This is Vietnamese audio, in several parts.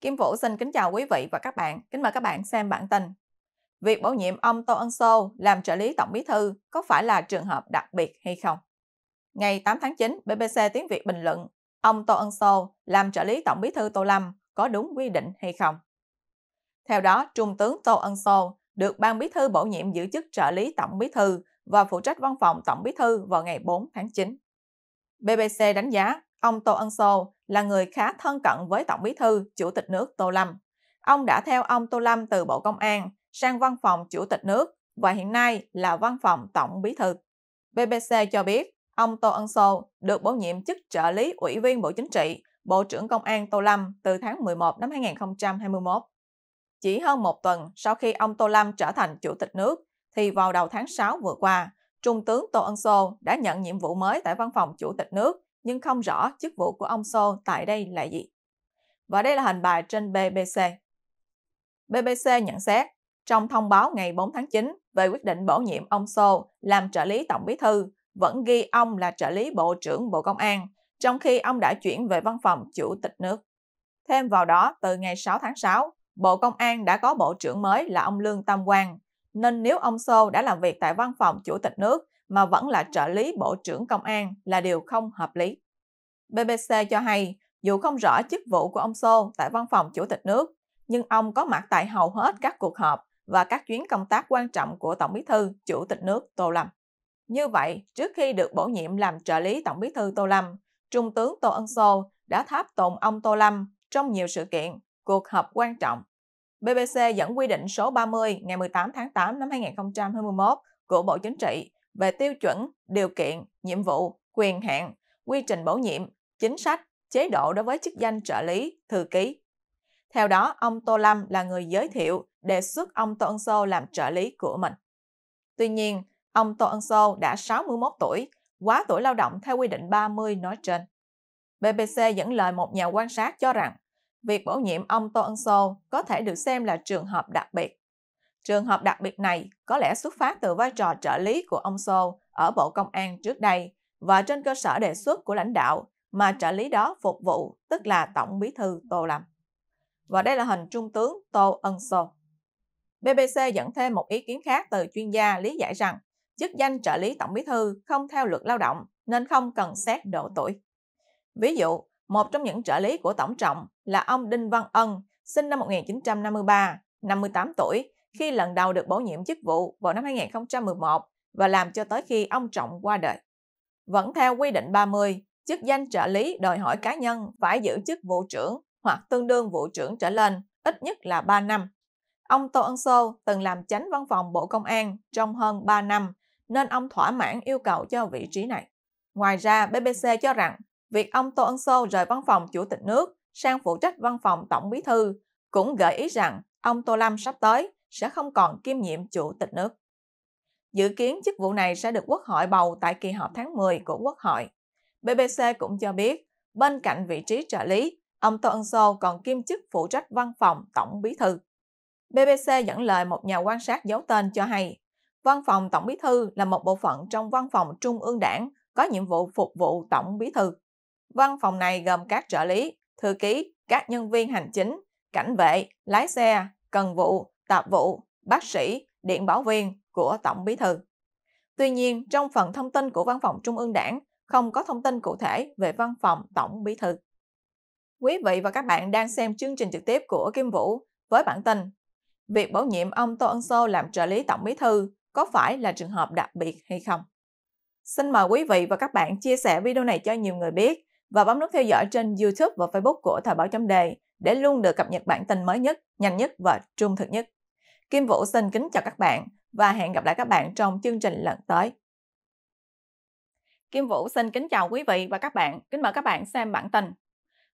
Kim Vũ xin kính chào quý vị và các bạn. Kính mời các bạn xem bản tin. Việc bổ nhiệm ông Tô Ân Sô làm trợ lý tổng bí thư có phải là trường hợp đặc biệt hay không? Ngày 8 tháng 9, BBC Tiếng Việt bình luận ông Tô Ân Sô làm trợ lý tổng bí thư Tô Lâm có đúng quy định hay không? Theo đó, Trung tướng Tô Ân Sô được ban bí thư bổ nhiệm giữ chức trợ lý tổng bí thư và phụ trách văn phòng tổng bí thư vào ngày 4 tháng 9. BBC đánh giá ông Tô Ân Sô là người khá thân cận với Tổng bí thư, Chủ tịch nước Tô Lâm. Ông đã theo ông Tô Lâm từ Bộ Công an sang văn phòng Chủ tịch nước và hiện nay là văn phòng Tổng bí thư. BBC cho biết ông Tô Ân Sô được bổ nhiệm chức trợ lý Ủy viên Bộ Chính trị, Bộ trưởng Công an Tô Lâm từ tháng 11 năm 2021. Chỉ hơn một tuần sau khi ông Tô Lâm trở thành Chủ tịch nước, thì vào đầu tháng 6 vừa qua, Trung tướng Tô Ân Sô đã nhận nhiệm vụ mới tại văn phòng Chủ tịch nước nhưng không rõ chức vụ của ông Sô tại đây là gì. Và đây là hình bài trên BBC. BBC nhận xét, trong thông báo ngày 4 tháng 9 về quyết định bổ nhiệm ông Sô làm trợ lý tổng bí thư, vẫn ghi ông là trợ lý Bộ trưởng Bộ Công an, trong khi ông đã chuyển về văn phòng Chủ tịch nước. Thêm vào đó, từ ngày 6 tháng 6, Bộ Công an đã có Bộ trưởng mới là ông Lương Tam Quang, nên nếu ông Sô đã làm việc tại văn phòng Chủ tịch nước mà vẫn là trợ lý Bộ trưởng Công an là điều không hợp lý. BBC cho hay, dù không rõ chức vụ của ông Sô tại văn phòng Chủ tịch nước, nhưng ông có mặt tại hầu hết các cuộc họp và các chuyến công tác quan trọng của Tổng bí thư Chủ tịch nước Tô Lâm. Như vậy, trước khi được bổ nhiệm làm trợ lý Tổng bí thư Tô Lâm, Trung tướng Tô Ân Sô đã tháp tùng ông Tô Lâm trong nhiều sự kiện, cuộc họp quan trọng. BBC dẫn quy định số 30 ngày 18 tháng 8 năm 2021 của Bộ Chính trị về tiêu chuẩn, điều kiện, nhiệm vụ, quyền hạn, quy trình bổ nhiệm, chính sách, chế độ đối với chức danh trợ lý, thư ký. Theo đó, ông Tô Lâm là người giới thiệu đề xuất ông Tô Ân Sô làm trợ lý của mình. Tuy nhiên, ông Tô Ân Sô đã 61 tuổi, quá tuổi lao động theo quy định 30 nói trên. BBC dẫn lời một nhà quan sát cho rằng việc bổ nhiệm ông Tô Ân Sô có thể được xem là trường hợp đặc biệt. Trường hợp đặc biệt này có lẽ xuất phát từ vai trò trợ lý của ông Sô ở Bộ Công an trước đây và trên cơ sở đề xuất của lãnh đạo mà trợ lý đó phục vụ, tức là Tổng bí thư Tô Lâm. Và đây là hình Trung tướng Tô Ân Sô. BBC dẫn thêm một ý kiến khác từ chuyên gia lý giải rằng chức danh trợ lý Tổng bí thư không theo luật lao động nên không cần xét độ tuổi. Ví dụ, một trong những trợ lý của Tổng Trọng là ông Đinh Văn Ân, sinh năm 1953, 58 tuổi, khi lần đầu được bổ nhiệm chức vụ vào năm 2011 và làm cho tới khi ông Trọng qua đời. Vẫn theo quy định 30, chức danh trợ lý đòi hỏi cá nhân phải giữ chức vụ trưởng hoặc tương đương vụ trưởng trở lên, ít nhất là 3 năm. Ông Tô Ân Sô từng làm chánh văn phòng Bộ Công an trong hơn 3 năm, nên ông thỏa mãn yêu cầu cho vị trí này. Ngoài ra, BBC cho rằng việc ông Tô Ân Sô rời văn phòng Chủ tịch nước sang phụ trách văn phòng Tổng bí thư cũng gợi ý rằng ông Tô Lâm sắp tới sẽ không còn kiêm nhiệm Chủ tịch nước. Dự kiến chức vụ này sẽ được Quốc hội bầu tại kỳ họp tháng 10 của Quốc hội. BBC cũng cho biết, bên cạnh vị trí trợ lý, ông Tô Ân Sô còn kiêm chức phụ trách văn phòng Tổng bí thư. BBC dẫn lời một nhà quan sát giấu tên cho hay, văn phòng Tổng bí thư là một bộ phận trong văn phòng Trung ương đảng có nhiệm vụ phục vụ Tổng bí thư. Văn phòng này gồm các trợ lý, thư ký, các nhân viên hành chính, cảnh vệ, lái xe, cần vụ, tạp vụ, bác sĩ, điện bảo viên của Tổng bí thư. Tuy nhiên, trong phần thông tin của Văn phòng Trung ương Đảng không có thông tin cụ thể về Văn phòng Tổng bí thư. Quý vị và các bạn đang xem chương trình trực tiếp của Kim Vũ với bản tin Việc bổ nhiệm ông Tô Ân Sô làm trợ lý Tổng bí thư có phải là trường hợp đặc biệt hay không? Xin mời quý vị và các bạn chia sẻ video này cho nhiều người biết và bấm nút theo dõi trên YouTube và Facebook của Thời báo chấm đề để luôn được cập nhật bản tin mới nhất, nhanh nhất và trung thực nhất. Kim Vũ xin kính chào các bạn và hẹn gặp lại các bạn trong chương trình lần tới. Kim Vũ xin kính chào quý vị và các bạn, kính mời các bạn xem bản tin.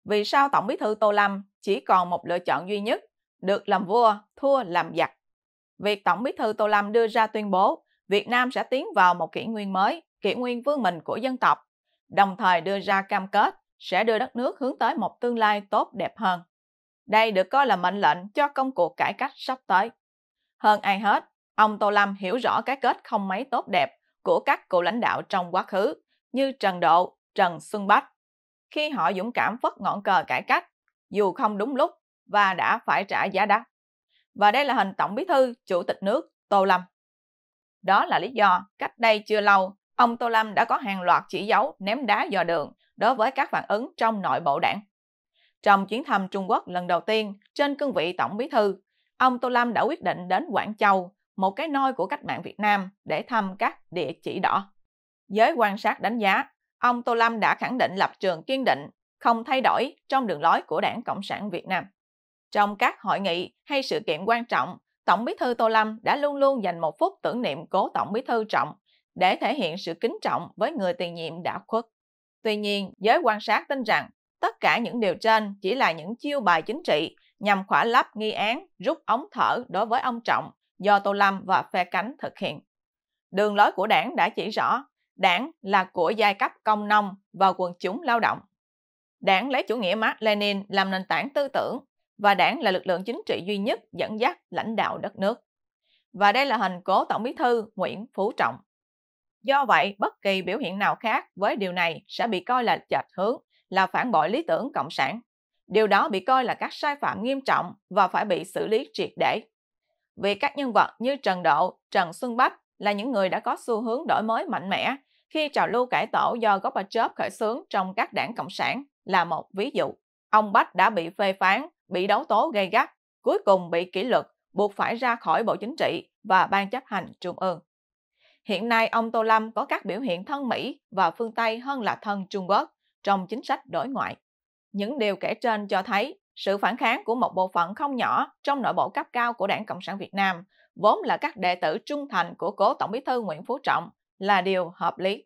Vì sao Tổng bí thư Tô Lâm chỉ còn một lựa chọn duy nhất, được làm vua, thua làm giặc? Việc Tổng bí thư Tô Lâm đưa ra tuyên bố Việt Nam sẽ tiến vào một kỷ nguyên mới, kỷ nguyên vương mình của dân tộc, đồng thời đưa ra cam kết sẽ đưa đất nước hướng tới một tương lai tốt đẹp hơn. Đây được coi là mệnh lệnh cho công cuộc cải cách sắp tới. Hơn ai hết, ông Tô Lâm hiểu rõ cái kết không mấy tốt đẹp của các cựu lãnh đạo trong quá khứ như Trần Độ, Trần Xuân Bách. Khi họ dũng cảm phất ngọn cờ cải cách, dù không đúng lúc, và đã phải trả giá đắt. Và đây là hình Tổng bí thư, Chủ tịch nước Tô Lâm. Đó là lý do cách đây chưa lâu, ông Tô Lâm đã có hàng loạt chỉ dấu ném đá dò đường đối với các phản ứng trong nội bộ đảng. Trong chuyến thăm Trung Quốc lần đầu tiên trên cương vị Tổng bí thư, ông Tô Lâm đã quyết định đến Quảng Châu, một cái nôi của cách mạng Việt Nam để thăm các địa chỉ đỏ. Giới quan sát đánh giá, ông Tô Lâm đã khẳng định lập trường kiên định, không thay đổi trong đường lối của Đảng Cộng sản Việt Nam. Trong các hội nghị hay sự kiện quan trọng, Tổng bí thư Tô Lâm đã luôn luôn dành một phút tưởng niệm cố Tổng bí thư Trọng để thể hiện sự kính trọng với người tiền nhiệm đã khuất. Tuy nhiên, giới quan sát tin rằng tất cả những điều trên chỉ là những chiêu bài chính trị nhằm khỏa lấp nghi án rút ống thở đối với ông Trọng do Tô Lâm và phe cánh thực hiện. Đường lối của đảng đã chỉ rõ, đảng là của giai cấp công nông và quần chúng lao động. Đảng lấy chủ nghĩa Mark Lenin làm nền tảng tư tưởng và đảng là lực lượng chính trị duy nhất dẫn dắt lãnh đạo đất nước. Và đây là hình cố Tổng bí thư Nguyễn Phú Trọng. Do vậy, bất kỳ biểu hiện nào khác với điều này sẽ bị coi là chệch hướng, là phản bội lý tưởng Cộng sản. Điều đó bị coi là các sai phạm nghiêm trọng và phải bị xử lý triệt để. Vì các nhân vật như Trần Độ, Trần Xuân Bách là những người đã có xu hướng đổi mới mạnh mẽ khi trào lưu cải tổ do Gorbachev khởi xướng trong các đảng Cộng sản là một ví dụ. Ông Bách đã bị phê phán, bị đấu tố gây gắt, cuối cùng bị kỷ luật, buộc phải ra khỏi Bộ Chính trị và Ban chấp hành Trung ương. Hiện nay, ông Tô Lâm có các biểu hiện thân Mỹ và phương Tây hơn là thân Trung Quốc trong chính sách đối ngoại. Những điều kể trên cho thấy sự phản kháng của một bộ phận không nhỏ trong nội bộ cấp cao của Đảng Cộng sản Việt Nam, vốn là các đệ tử trung thành của cố Tổng bí thư Nguyễn Phú Trọng, là điều hợp lý.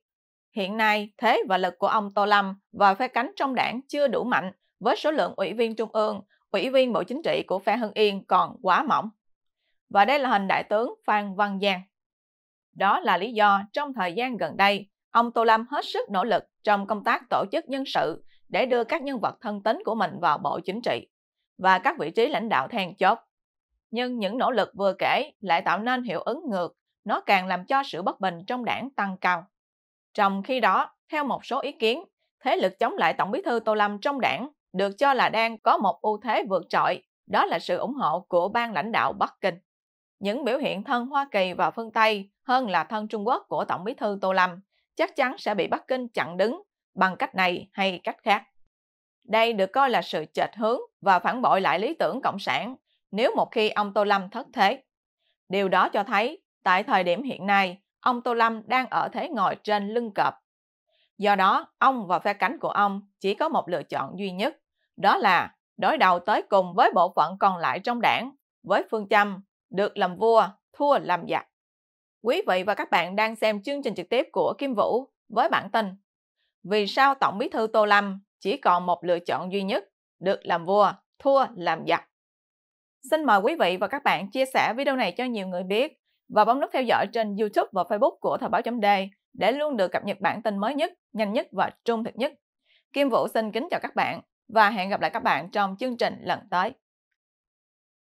Hiện nay, thế và lực của ông Tô Lâm và phe cánh trong đảng chưa đủ mạnh với số lượng ủy viên trung ương, ủy viên Bộ Chính trị của phe Hưng Yên còn quá mỏng. Và đây là hình đại tướng Phan Văn Giang. Đó là lý do trong thời gian gần đây, ông Tô Lâm hết sức nỗ lực trong công tác tổ chức nhân sự để đưa các nhân vật thân tín của mình vào Bộ Chính trị và các vị trí lãnh đạo then chốt. Nhưng những nỗ lực vừa kể lại tạo nên hiệu ứng ngược, nó càng làm cho sự bất bình trong đảng tăng cao. Trong khi đó, theo một số ý kiến, thế lực chống lại Tổng bí thư Tô Lâm trong đảng được cho là đang có một ưu thế vượt trội, đó là sự ủng hộ của ban lãnh đạo Bắc Kinh. Những biểu hiện thân Hoa Kỳ và phương Tây hơn là thân Trung Quốc của Tổng bí thư Tô Lâm chắc chắn sẽ bị Bắc Kinh chặn đứng bằng cách này hay cách khác. Đây được coi là sự chệch hướng và phản bội lại lý tưởng cộng sản nếu một khi ông Tô Lâm thất thế. Điều đó cho thấy, tại thời điểm hiện nay, ông Tô Lâm đang ở thế ngồi trên lưng cọp. Do đó, ông và phe cánh của ông chỉ có một lựa chọn duy nhất, đó là đối đầu tới cùng với bộ phận còn lại trong đảng, với phương châm được làm vua, thua làm giặc. Quý vị và các bạn đang xem chương trình trực tiếp của Kim Vũ với bản tin vì sao Tổng bí thư Tô Lâm chỉ còn một lựa chọn duy nhất, được làm vua, thua làm giặc. Xin mời quý vị và các bạn chia sẻ video này cho nhiều người biết và bấm nút theo dõi trên YouTube và Facebook của Thời báo .d để luôn được cập nhật bản tin mới nhất, nhanh nhất và trung thực nhất. Kim Vũ xin kính chào các bạn và hẹn gặp lại các bạn trong chương trình lần tới.